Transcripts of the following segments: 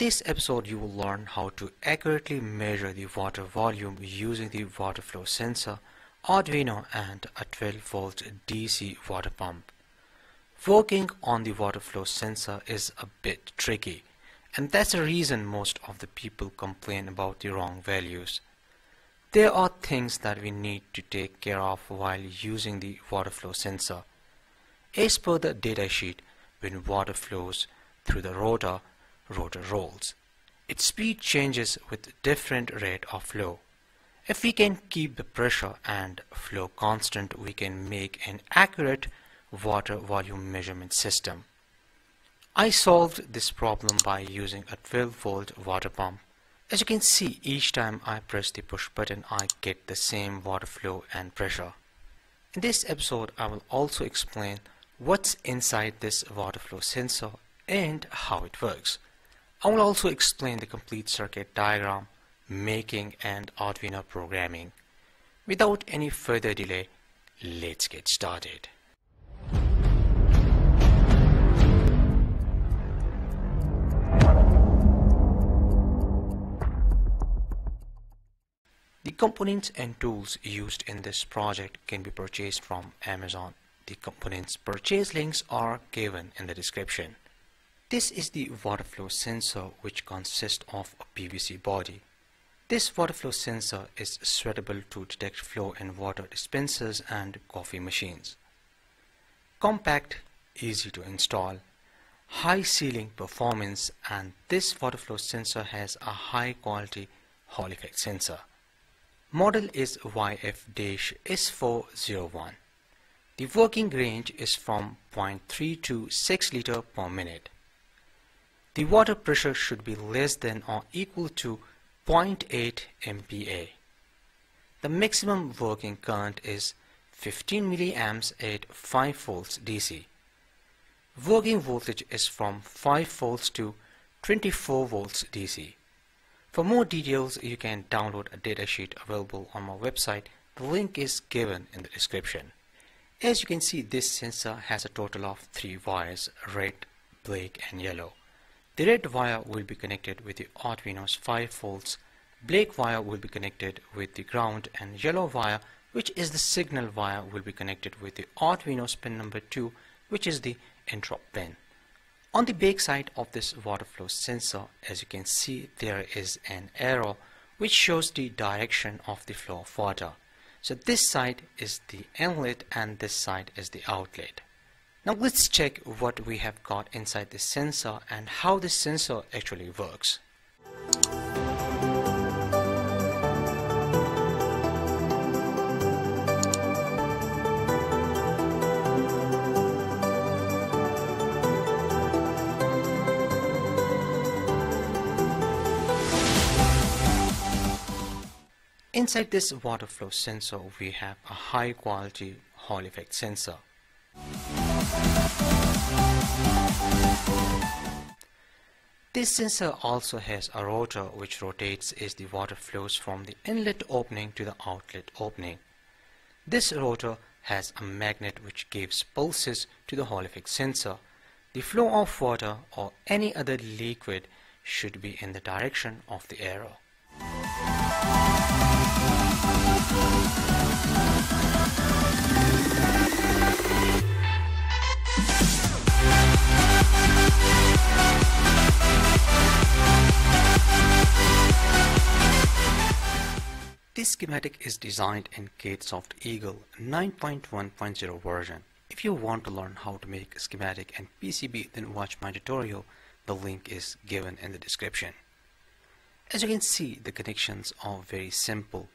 In this episode you will learn how to accurately measure the water volume using the water flow sensor, Arduino and a 12 volt DC water pump. Working on the water flow sensor is a bit tricky and that's the reason most of the people complain about the wrong values. There are things that we need to take care of while using the water flow sensor. As per the datasheet, when water flows through the rotor, rotor rolls. Its speed changes with different rate of flow. If we can keep the pressure and flow constant, we can make an accurate water volume measurement system. I solved this problem by using a 12 volt water pump. As you can see, each time I press the push button, I get the same water flow and pressure. In this episode, I will also explain what's inside this water flow sensor and how it works. I will also explain the complete circuit diagram, making and Arduino programming. Without any further delay, let's get started. The components and tools used in this project can be purchased from Amazon. The components purchase links are given in the description. This is the water flow sensor which consists of a PVC body. This water flow sensor is suitable to detect flow in water dispensers and coffee machines. Compact, easy to install, high sealing performance and this water flow sensor has a high quality Hall effect sensor. Model is YF-S401. The working range is from 0.3 to 6 liter per minute. The water pressure should be less than or equal to 0.8 MPa. The maximum working current is 15 milliamps at 5 volts DC. Working voltage is from 5 volts to 24 volts DC. For more details, you can download a datasheet available on my website. The link is given in the description. As you can see, this sensor has a total of three wires, red, black and yellow. The red wire will be connected with the Arduino's 5 volts, black wire will be connected with the ground and yellow wire which is the signal wire will be connected with the Arduino's pin number 2 which is the interrupt pin. On the back side of this water flow sensor, as you can see, there is an arrow which shows the direction of the flow of water. So this side is the inlet and this side is the outlet. Now let's check what we have got inside the sensor and how the sensor actually works. Inside this water flow sensor we have a high quality Hall effect sensor. This sensor also has a rotor which rotates as the water flows from the inlet opening to the outlet opening. This rotor has a magnet which gives pulses to the Hall effect sensor. The flow of water or any other liquid should be in the direction of the arrow. This schematic is designed in CadSoft Eagle 9.1.0 version. If you want to learn how to make schematic and PCB then watch my tutorial, the link is given in the description. As you can see, the connections are very simple.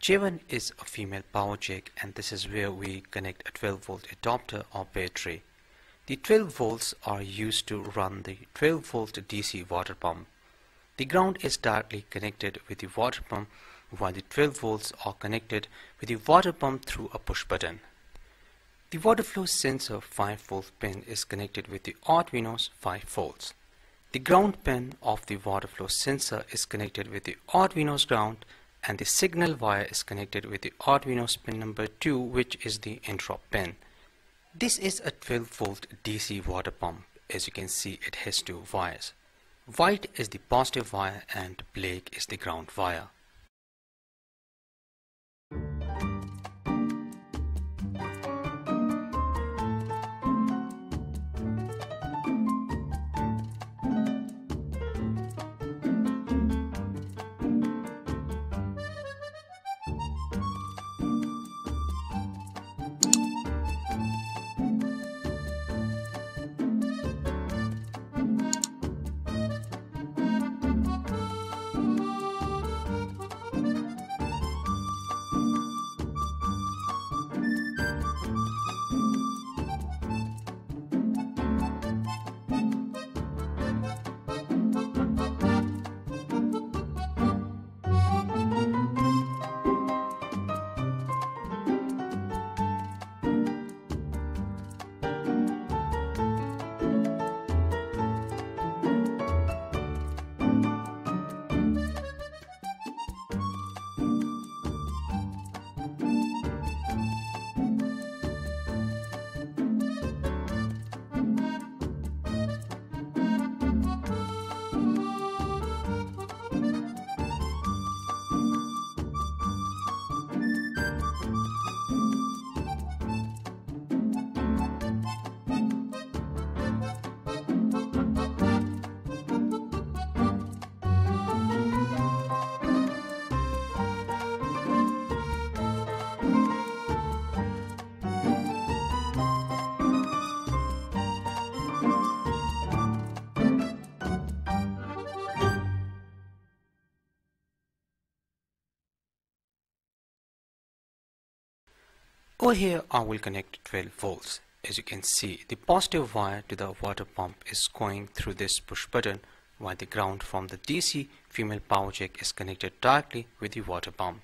J1 is a female power jack and this is where we connect a 12 volt adapter or battery. The 12 volts are used to run the 12 volt DC water pump. The ground is directly connected with the water pump while the 12 volts are connected with the water pump through a push button. The water flow sensor 5 volt pin is connected with the Arduino's 5 volts. The ground pin of the water flow sensor is connected with the Arduino's ground and the signal wire is connected with the Arduino's pin number 2 which is the interrupt pin. This is a 12 volt DC water pump. As you can see it has two wires. White is the positive wire and black is the ground wire. Over here I will connect 12 volts. As you can see, the positive wire to the water pump is going through this push button while the ground from the DC female power jack is connected directly with the water pump.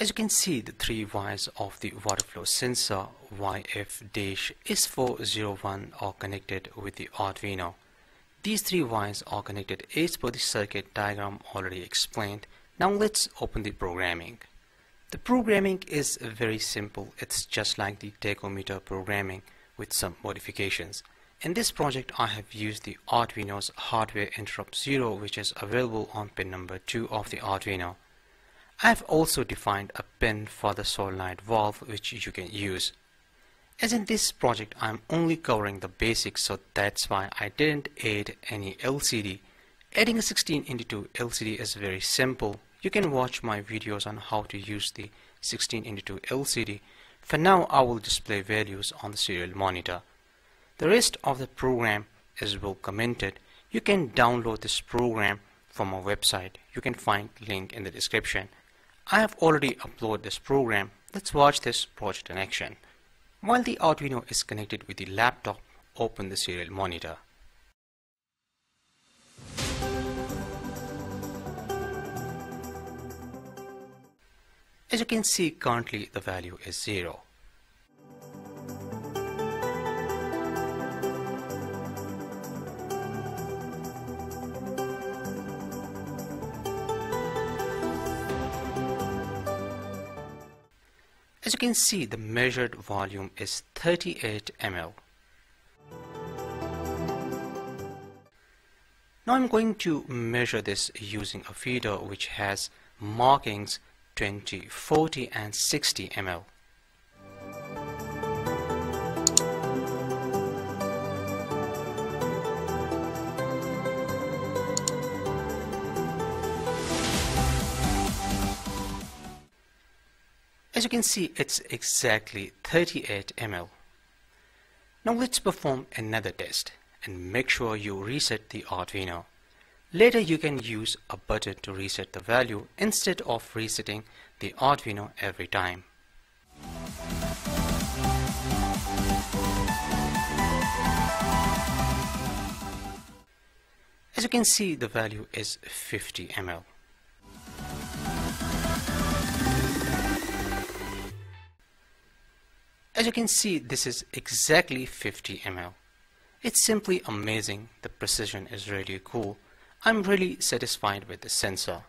As you can see, the three wires of the water flow sensor YF-S401 are connected with the Arduino. These three wires are connected as per the circuit diagram already explained. Now let's open the programming. The programming is very simple. It's just like the tachometer programming with some modifications. In this project I have used the Arduino's hardware interrupt 0 which is available on pin number 2 of the Arduino. I have also defined a pin for the solenoid valve which you can use. As in this project I am only covering the basics so that's why I didn't add any LCD. Adding a 16 into 2 LCD is very simple. You can watch my videos on how to use the 16 into 2 LCD. For now I will display values on the serial monitor. The rest of the program is well commented. You can download this program from our website. You can find link in the description. I have already uploaded this program. Let's watch this project in action. While the Arduino is connected with the laptop, open the serial monitor. As you can see, currently the value is 0. Can see, the measured volume is 38 ml. Now I'm going to measure this using a feeder which has markings 20, 40 and 60 ml. As you can see, it's exactly 38 ml. Now let's perform another test and make sure you reset the Arduino. Later you can use a button to reset the value instead of resetting the Arduino every time. As you can see the value is 50 ml. As you can see, this is exactly 50 ml. It's simply amazing. The precision is really cool. I'm really satisfied with the sensor.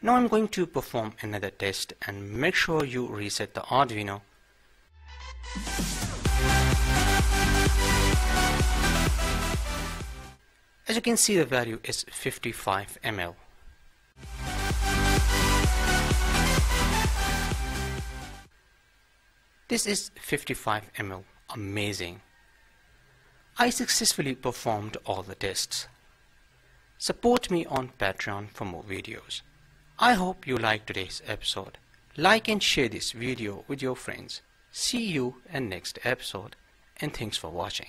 Now I'm going to perform another test and make sure you reset the Arduino. As you can see the value is 55 ml. This is 55 ml. Amazing. I successfully performed all the tests. Support me on Patreon for more videos. I hope you liked today's episode. Like and share this video with your friends. See you in next episode and thanks for watching.